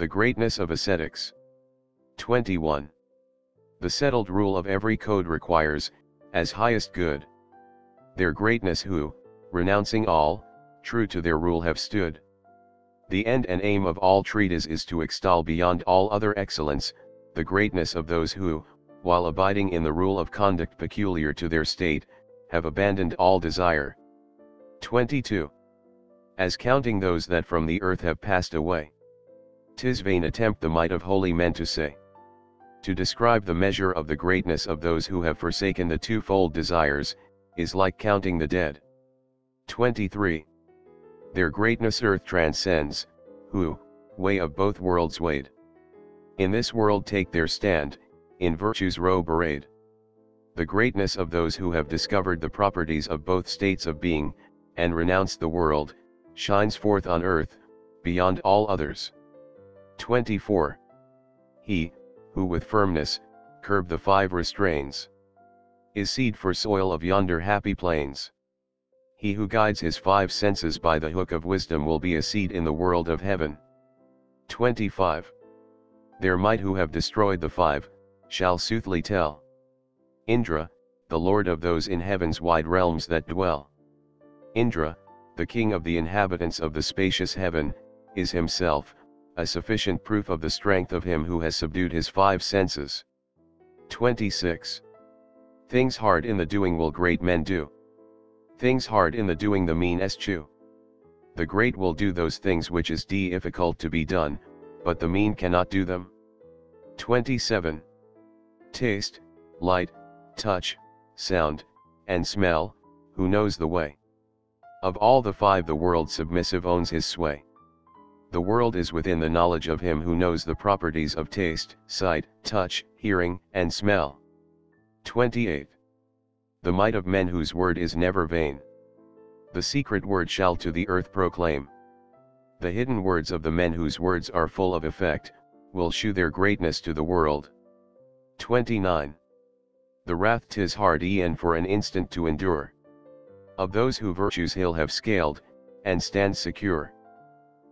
The greatness of ascetics. 21. The settled rule of every code requires, as highest good, their greatness who, renouncing all, true to their rule have stood. The end and aim of all treatise is to extol beyond all other excellence, the greatness of those who, while abiding in the rule of conduct peculiar to their state, have abandoned all desire. 22. As counting those that from the earth have passed away. Tis vain attempt the might of holy men to say. To describe the measure of the greatness of those who have forsaken the twofold desires, is like counting the dead. 23. Their greatness earth transcends, who, way of both worlds wade. In this world take their stand, in virtue's robe arrayed. The greatness of those who have discovered the properties of both states of being, and renounced the world, shines forth on earth, beyond all others. 24. He, who with firmness, curb the five restrains is seed for soil of yonder happy plains. He who guides his five senses by the hook of wisdom will be a seed in the world of heaven. 25. Their might who have destroyed the five, shall soothly tell. Indra, the lord of those in heaven's wide realms that dwell. Indra, the king of the inhabitants of the spacious heaven, is himself, a sufficient proof of the strength of him who has subdued his five senses. 26. Things hard in the doing will great men do. Things hard in the doing the mean eschew. The great will do those things which is difficult to be done, but the mean cannot do them. 27. Taste, light, touch, sound, and smell, who knows the way? Of all the five the world submissive owns his sway. The world is within the knowledge of him who knows the properties of taste, sight, touch, hearing, and smell. 28. The might of men whose word is never vain. The secret word shall to the earth proclaim. The hidden words of the men whose words are full of effect, will shew their greatness to the world. 29. The wrath tis hard e'en for an instant to endure. Of those who virtue's hill have scaled, and stand secure.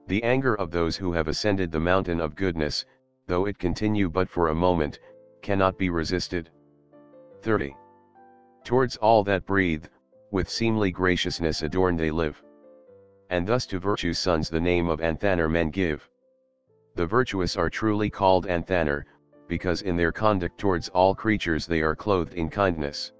The anger of those who have ascended the mountain of goodness, though it continue but for a moment, cannot be resisted. 30. Towards all that breathe, with seemly graciousness adorned they live. And thus to virtue's sons the name of Anthanar men give. The virtuous are truly called Anthanar, because in their conduct towards all creatures they are clothed in kindness.